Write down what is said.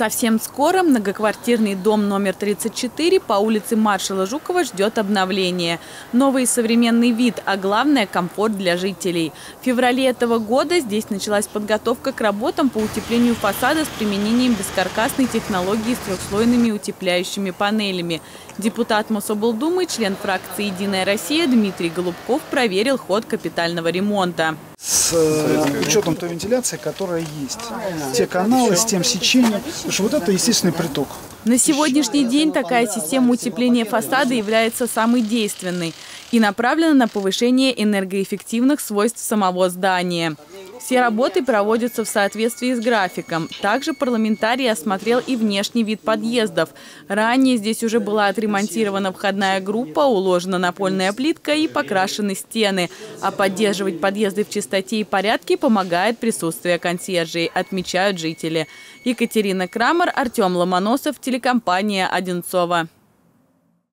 Совсем скоро многоквартирный дом номер 34 по улице маршала Жукова ждет обновления. Новый современный вид, а главное – комфорт для жителей. В феврале этого года здесь началась подготовка к работам по утеплению фасада с применением бескаркасной технологии с трехслойными утепляющими панелями. Депутат Мособлдумы, член фракции «Единая Россия» Дмитрий Голубков проверил ход капитального ремонта э, учетом той вентиляции, которая есть. Те каналы с тем сечением, потому что вот это естественный приток. На сегодняшний день такая система утепления фасада является самой действенной и направлена на повышение энергоэффективных свойств самого здания. Все работы проводятся в соответствии с графиком. Также парламентарий осмотрел и внешний вид подъездов. Ранее здесь уже была отремонтирована входная группа, уложена напольная плитка и покрашены стены. А поддерживать подъезды в чистоте и порядке помогает присутствие консьержей, отмечают жители. Екатерина Крамер, Артем Ломоносов, телекомпания «Одинцова».